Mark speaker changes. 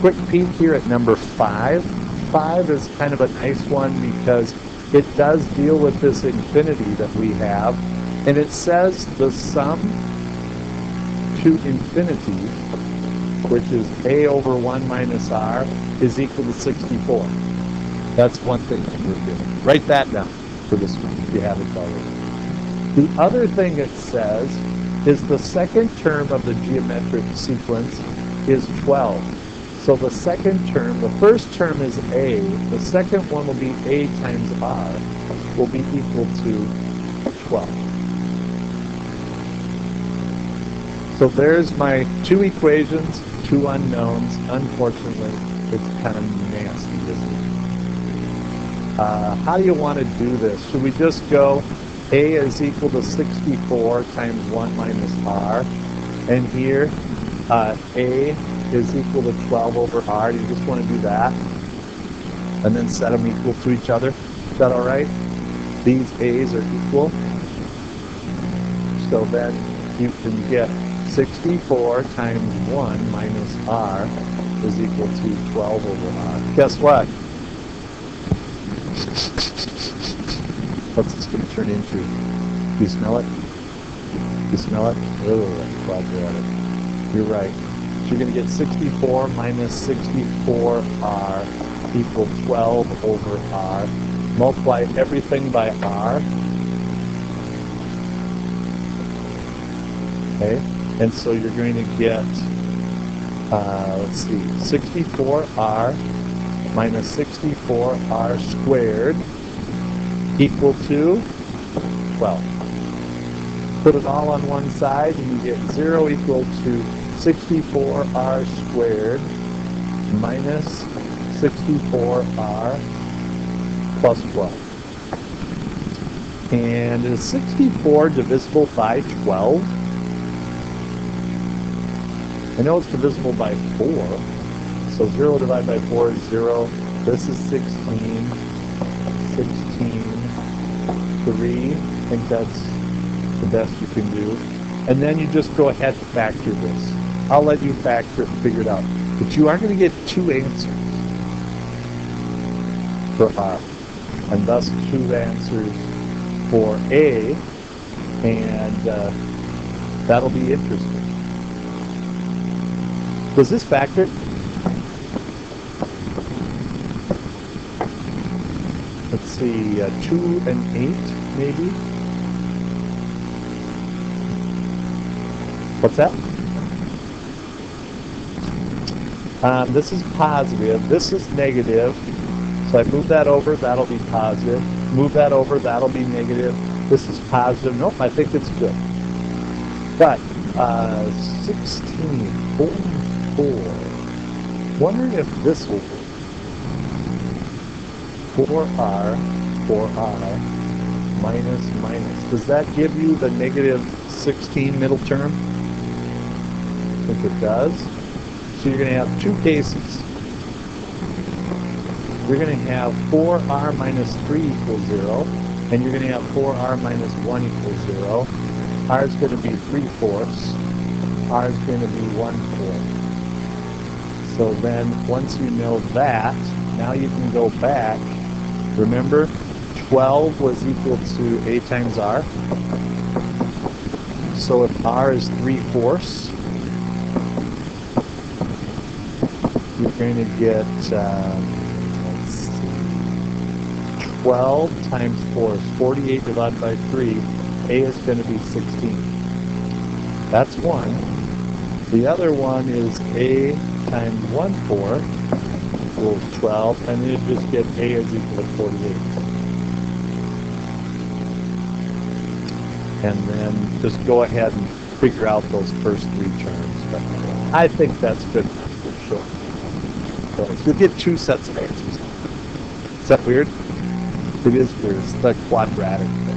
Speaker 1: quick peek here at number five. Five is kind of a nice one because it does deal with this infinity that we have. And it says the sum to infinity, which is a over 1 minus r, is equal to 64. That's one thing that we're doing. Write that down for this one if you haven't already. The other thing it says is the second term of the geometric sequence is 12. So the second term, the first term is a, the second one will be a times r, will be equal to 12. So there's my two equations, two unknowns. Unfortunately, it's kind of nasty, isn't it? Uh, how do you want to do this? Should we just go a is equal to 64 times 1 minus r, and here uh, a is equal to 12 over r. You just want to do that, and then set them equal to each other. Is that all right? These a's are equal. So then you can get 64 times 1 minus r is equal to 12 over r. Guess what? What's this going to turn into? Do you smell it? Do you smell it? Oh, I'm quadratic. You're right. So you're going to get 64 minus 64r equal 12 over r. Multiply everything by r. Okay, and so you're going to get, uh, let's see, 64r minus 64r squared equal to 12. Put it all on one side and you get 0 equal to 64r squared minus 64r plus 12. And is 64 divisible by 12? I know it's divisible by 4. So 0 divided by 4 is 0. This is 16. 16. 3. I think that's the best you can do. And then you just go ahead and factor this. I'll let you factor it figure it out. But you are going to get two answers for R, and thus two answers for A, and uh, that'll be interesting. Does this factor? Let's see, uh, 2 and 8, maybe? What's that? Um, this is positive. This is negative. So I move that over, that'll be positive. Move that over, that'll be negative. This is positive. Nope, I think it's good. But uh, 16, 44. Wondering if this will work. 4r, 4r, minus, minus. Does that give you the negative 16 middle term? I think it does. So you're going to have two cases. You're going to have 4r minus 3 equals 0, and you're going to have 4r minus 1 equals 0. r is going to be 3 fourths. r is going to be 1 fourth. So then, once you know that, now you can go back. Remember, 12 was equal to a times r. So if r is 3 fourths, you're going to get, um, let's see, 12 times 4 is 48 divided by 3. A is going to be 16. That's one. The other one is A times 1 4 equals 12, and then you just get A is equal to 48. And then just go ahead and figure out those first three terms. But I think that's good. You'll get two sets of answers. Is that weird? It is weird. It's like quadratic.